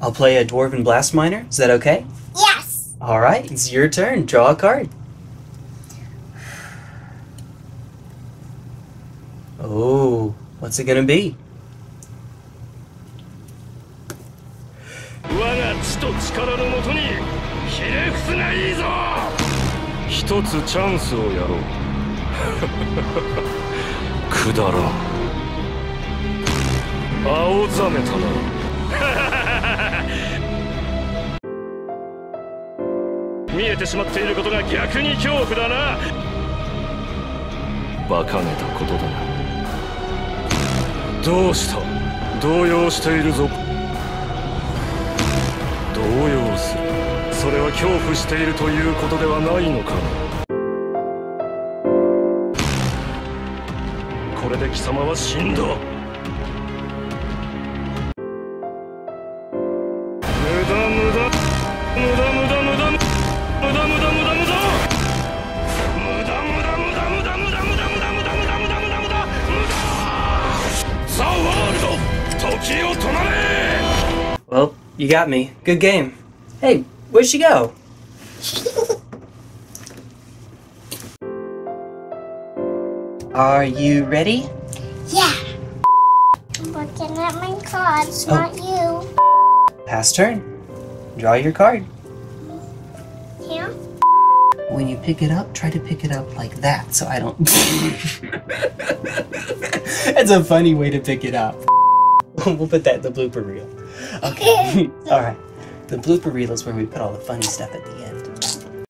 I'll play a Dwarven Blast Miner. Is that okay? Yes. All right, it's your turn. Draw a card. Oh, what's it gonna be? 見えてしまっていることが逆に恐怖だな。馬鹿げたことだな。どうした？動揺しているぞ。動揺する。それは恐怖しているということではないのかな。これで貴様は死んだ Well, you got me. Good game. Hey, where'd she go? Are you ready? Yeah. I'm looking at my cards, Oh. not you. Pass turn. Draw your card. Yeah. When you pick it up, try to pick it up like that so I don't. It's a funny way to pick it up. we'll put that in the blooper reel. Okay. all right. The blooper reel is where we put all the funny stuff at the end.